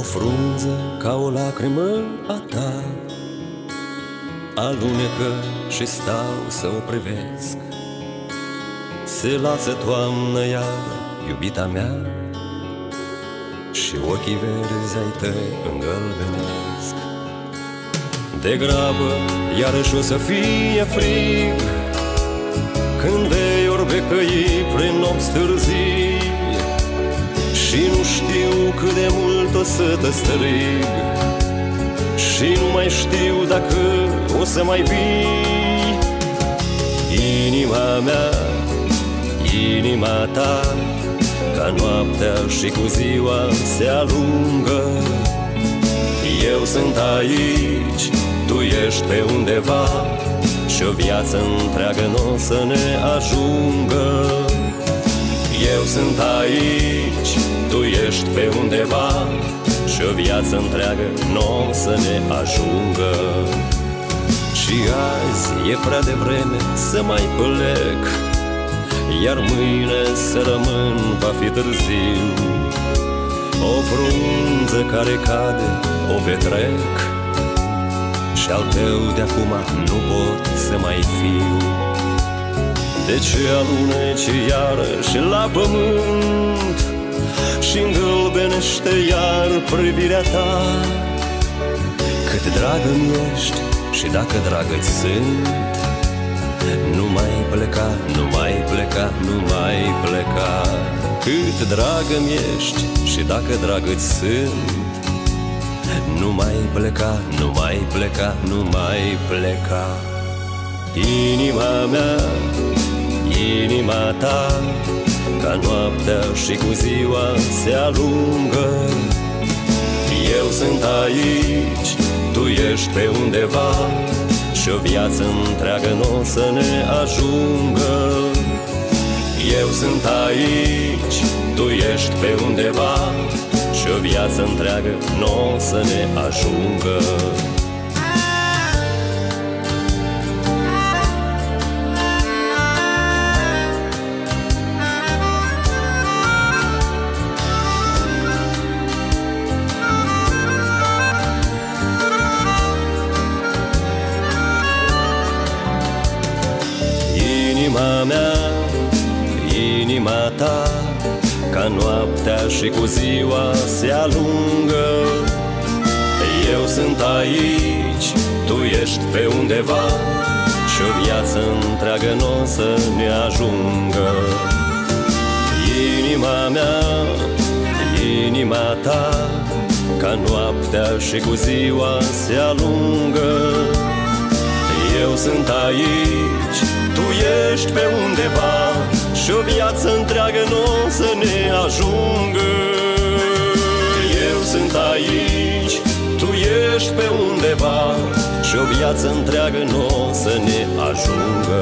frunză ca o lacrimă a ta. Alunecă și stau să o privesc. Se lasă toamnă iar, iubita mea Și ochii verzi ai tăi îngălbenesc. De grabă iarăși o să fie frig Când vei orbecăi prin nopți târzii. Și nu știu cât de mult o să te strig. Și nu mai știu dacă o să mai vii. Inima mea, inima ta Ca noaptea și cu ziua se alungă. Eu sunt aici, tu ești pe undeva Și o viață întreagă nu o să ne ajungă Eu sunt aici, tu ești pe undeva Și o viață întreagă nu o să ne ajungă. Și azi e prea devreme să mai plec Iar mâine să rămân va fi târziu. O frunză care cade o petrec Și al tău de acum nu pot să mai fiu De ce aluneci iarăși la pământ? Și îngălbenește iar privirea ta. Cât dragă-mi ești și dacă dragă-ți sunt Nu mai pleca, nu mai pleca, nu mai pleca. Cât dragă-mi ești și dacă dragă-ți sunt Nu mai pleca, nu mai pleca, nu mai pleca. Inima mea, inima ta ca noaptea și cu ziua se alungă. Eu sunt aici, tu ești pe undeva Și o viață întreagă nu o să ne ajungă. Eu sunt aici, tu ești pe undeva Și o viață întreagă nu o să ne ajungă Inima mea, inima ta Ca noaptea și cu ziua se alungă. Eu sunt aici, tu ești pe undeva Și o viață întreagă nu o să ne ajungă. Inima mea, inima ta Ca noaptea și cu ziua se alungă. Eu sunt aici, tu ești pe undeva Și o viață întreagă nu o să ne ajungă. Eu sunt aici, tu ești pe undeva Și o viață întreagă nu o să ne ajungă